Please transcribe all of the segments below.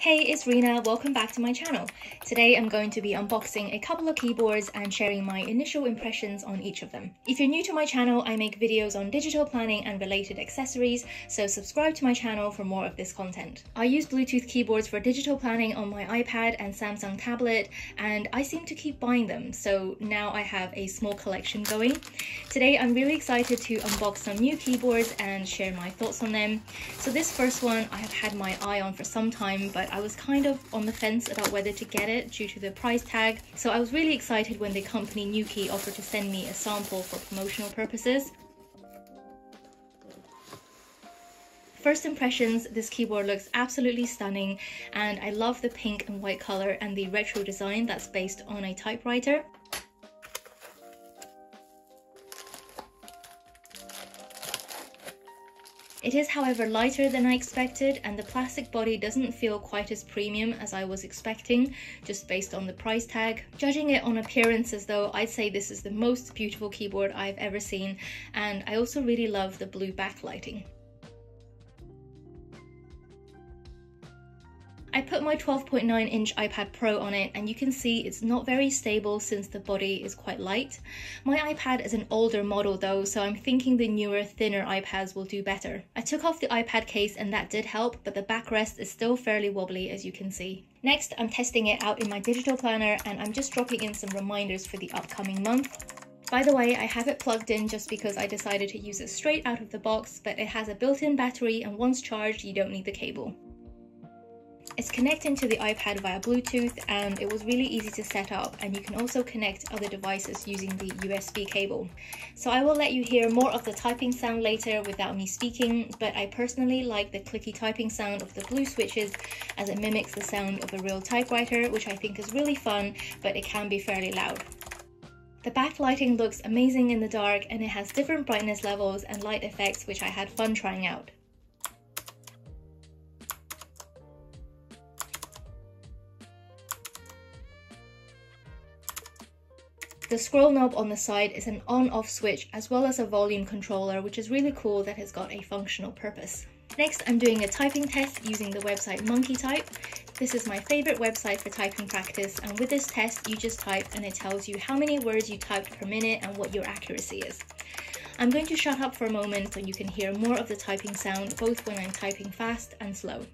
Hey, it's Rena, welcome back to my channel. Today I'm going to be unboxing a couple of keyboards and sharing my initial impressions on each of them. If you're new to my channel, I make videos on digital planning and related accessories, so subscribe to my channel for more of this content. I use Bluetooth keyboards for digital planning on my iPad and Samsung tablet, and I seem to keep buying them, so now I have a small collection going. Today I'm really excited to unbox some new keyboards and share my thoughts on them. So this first one I have had my eye on for some time, but I was kind of on the fence about whether to get it due to the price tag. So I was really excited when the company Knewkey offered to send me a sample for promotional purposes. First impressions, this keyboard looks absolutely stunning and I love the pink and white color and the retro design that's based on a typewriter. It is however lighter than I expected and the plastic body doesn't feel quite as premium as I was expecting just based on the price tag. Judging it on appearances though, I'd say this is the most beautiful keyboard I've ever seen and I also really love the blue backlighting. I put my 12.9 inch iPad Pro on it and you can see it's not very stable since the body is quite light. My iPad is an older model though, so I'm thinking the newer, thinner iPads will do better. I took off the iPad case and that did help, but the backrest is still fairly wobbly as you can see. Next, I'm testing it out in my digital planner and I'm just dropping in some reminders for the upcoming month. By the way, I have it plugged in just because I decided to use it straight out of the box, but it has a built-in battery and once charged, you don't need the cable. It's connecting to the iPad via Bluetooth and it was really easy to set up and you can also connect other devices using the USB cable. So I will let you hear more of the typing sound later without me speaking, but I personally like the clicky typing sound of the blue switches as it mimics the sound of a real typewriter, which I think is really fun, but it can be fairly loud. The backlighting looks amazing in the dark and it has different brightness levels and light effects which I had fun trying out. The scroll knob on the side is an on-off switch as well as a volume controller which is really cool that has got a functional purpose. Next I'm doing a typing test using the website Monkey Type. This is my favourite website for typing practice and with this test you just type and it tells you how many words you typed per minute and what your accuracy is. I'm going to shut up for a moment so you can hear more of the typing sound both when I'm typing fast and slow.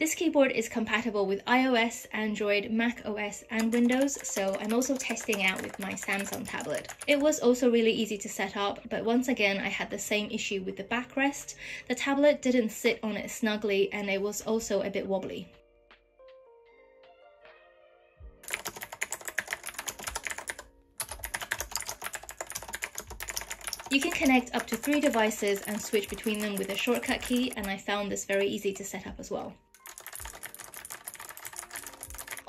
This keyboard is compatible with iOS, Android, Mac OS and Windows, so I'm also testing out with my Samsung tablet. It was also really easy to set up, but once again I had the same issue with the backrest. The tablet didn't sit on it snugly and it was also a bit wobbly. You can connect up to three devices and switch between them with a shortcut key and I found this very easy to set up as well.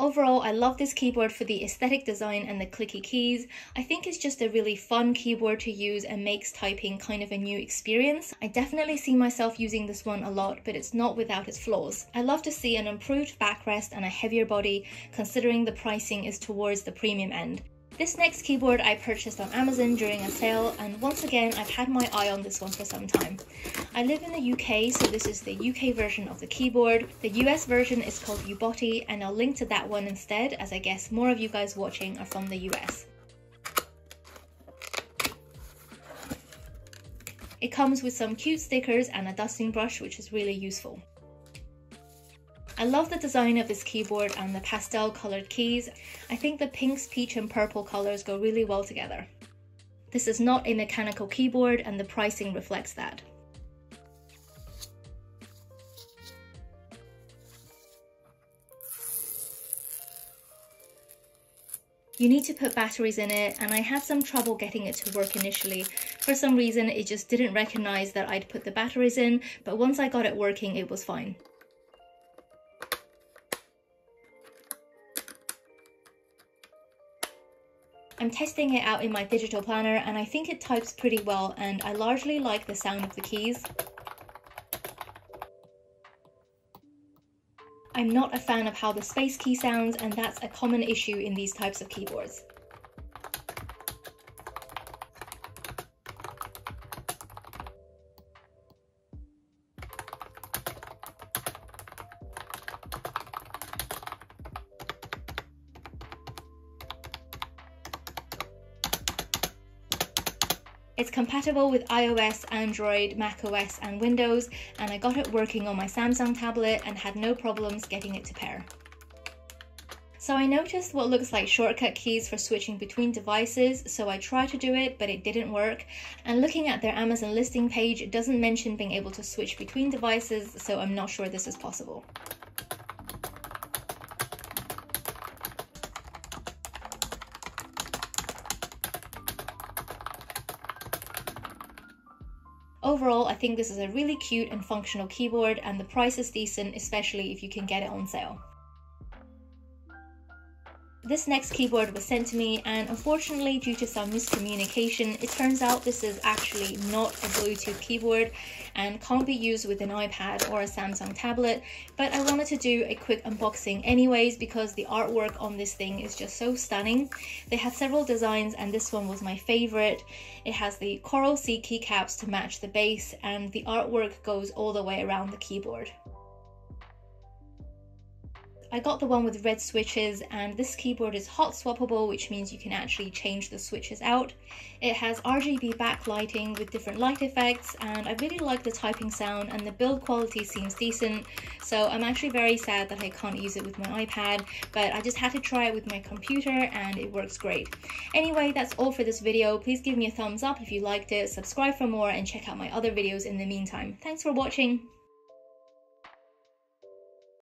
Overall, I love this keyboard for the aesthetic design and the clicky keys. I think it's just a really fun keyboard to use and makes typing kind of a new experience. I definitely see myself using this one a lot, but it's not without its flaws. I love to see an improved backrest and a heavier body, considering the pricing is towards the premium end. This next keyboard I purchased on Amazon during a sale and once again I've had my eye on this one for some time. I live in the UK so this is the UK version of the keyboard. The US version is called Ubotie and I'll link to that one instead as I guess more of you guys watching are from the US. It comes with some cute stickers and a dusting brush which is really useful. I love the design of this keyboard and the pastel colored keys. I think the pinks, peach and purple colors go really well together. This is not a mechanical keyboard and the pricing reflects that. You need to put batteries in it and I had some trouble getting it to work initially. For some reason it just didn't recognize that I'd put the batteries in, but once I got it working it was fine. I'm testing it out in my digital planner and I think it types pretty well and I largely like the sound of the keys. I'm not a fan of how the space key sounds and that's a common issue in these types of keyboards. It's compatible with iOS, Android, macOS and Windows and I got it working on my Samsung tablet and had no problems getting it to pair. So I noticed what looks like shortcut keys for switching between devices, so I tried to do it, but it didn't work. And looking at their Amazon listing page, it doesn't mention being able to switch between devices, so I'm not sure this is possible. Overall, I think this is a really cute and functional keyboard and the price is decent, especially if you can get it on sale. This next keyboard was sent to me and unfortunately due to some miscommunication, it turns out this is actually not a Bluetooth keyboard and can't be used with an iPad or a Samsung tablet, but I wanted to do a quick unboxing anyways because the artwork on this thing is just so stunning. They had several designs and this one was my favorite. It has the Coral Sea keycaps to match the base and the artwork goes all the way around the keyboard. I got the one with red switches and this keyboard is hot swappable which means you can actually change the switches out. It has RGB backlighting with different light effects and I really like the typing sound and the build quality seems decent so I'm actually very sad that I can't use it with my iPad but I just had to try it with my computer and it works great. Anyway that's all for this video. Please give me a thumbs up if you liked it, subscribe for more and check out my other videos in the meantime. Thanks for watching!